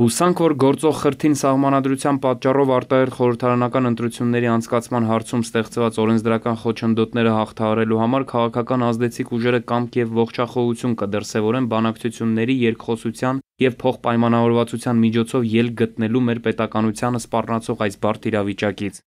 Հուսանք, որ գործող խրթին սահմանադրության պատճառով արտահերթ խորհրդարանական ընտրությունների անցկացման հարցում ստեղծված օրենսդրական խոչընդոտները հաղթահարելու համար քաղաքական ազդեցիկ ուժերը կամք եւ ողջախոհություն կդրսեւորեն բանակցությունների, երկխոսության եւ փոխպայմանավորվածության միջոցով ելք գտնելու մեր պետականությանը սպառնացող այս բարդ իրավիճակից։